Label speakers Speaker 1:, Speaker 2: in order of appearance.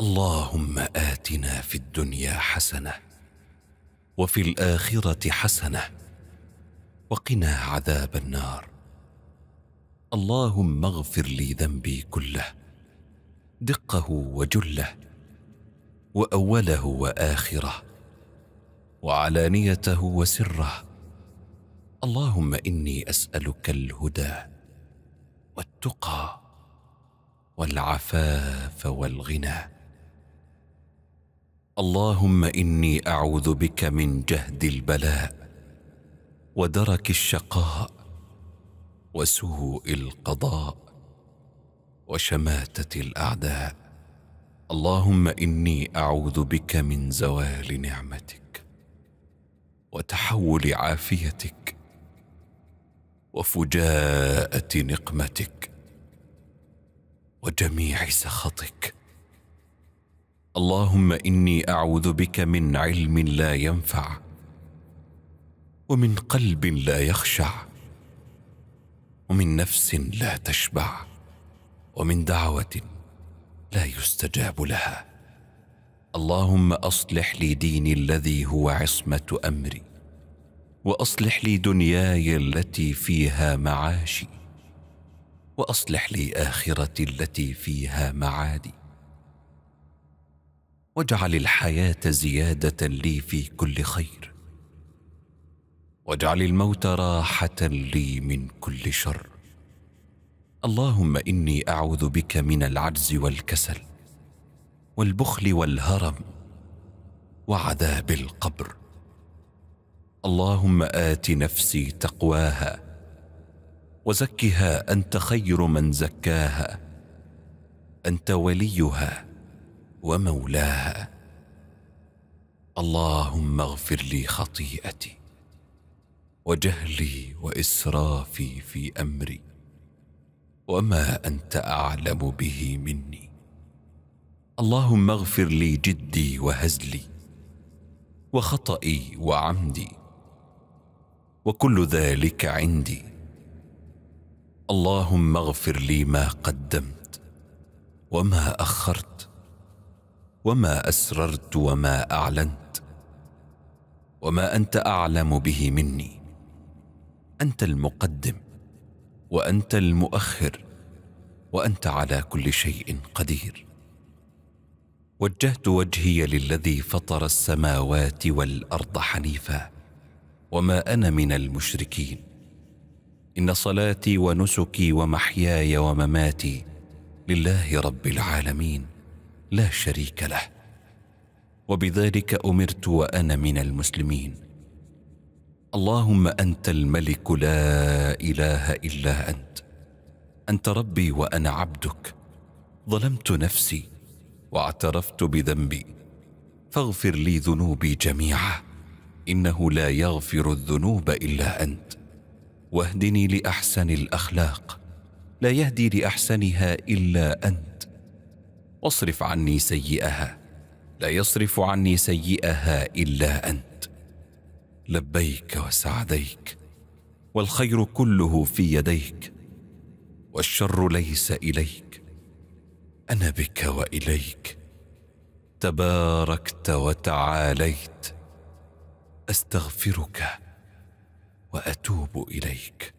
Speaker 1: اللهم آتنا في الدنيا حسنة وفي الآخرة حسنة وقنا عذاب النار. اللهم اغفر لي ذنبي كله دقه وجله وأوله وآخره وعلانيته وسره. اللهم إني أسألك الهدى والتقى والعفاف والغنى. اللهم إني أعوذ بك من جهد البلاء ودرك الشقاء وسوء القضاء وشماتة الأعداء. اللهم إني أعوذ بك من زوال نعمتك وتحول عافيتك وفجاءة نقمتك وجميع سخطك. اللهم إني أعوذ بك من علم لا ينفع ومن قلب لا يخشع ومن نفس لا تشبع ومن دعوة لا يستجاب لها. اللهم أصلح لي ديني الذي هو عصمة أمري وأصلح لي دنياي التي فيها معاشي وأصلح لي آخرتي التي فيها معادي. واجعل الحياة زيادة لي في كل خير. واجعل الموت راحة لي من كل شر. اللهم إني أعوذ بك من العجز والكسل والبخل والهرم وعذاب القبر. اللهم آت نفسي تقواها وزكها أنت خير من زكاها. أنت وليها ومولاها. اللهم اغفر لي خطيئتي وجهلي وإسرافي في أمري وما أنت أعلم به مني. اللهم اغفر لي جدي وهزلي وخطئي وعمدي وكل ذلك عندي. اللهم اغفر لي ما قدمت وما أخرت وما أسررت وما أعلنت وما أنت أعلم به مني. أنت المقدم وأنت المؤخر وأنت على كل شيء قدير. وجهت وجهي للذي فطر السماوات والأرض حنيفا وما أنا من المشركين. إن صلاتي ونسكي ومحياي ومماتي لله رب العالمين. لا شريك له. وبذلك أمرت وأنا من المسلمين. اللهم أنت الملك لا إله إلا أنت. أنت ربي وأنا عبدك. ظلمت نفسي واعترفت بذنبي. فاغفر لي ذنوبي جميعا. إنه لا يغفر الذنوب إلا أنت. واهدني لأحسن الأخلاق. لا يهدي لأحسنها إلا أنت. واصرف عني سيئها. لا يصرف عني سيئها إلا أنت. لبيك وسعديك والخير كله في يديك والشر ليس إليك. أنا بك وإليك. تباركت وتعاليت. أستغفرك وأتوب إليك.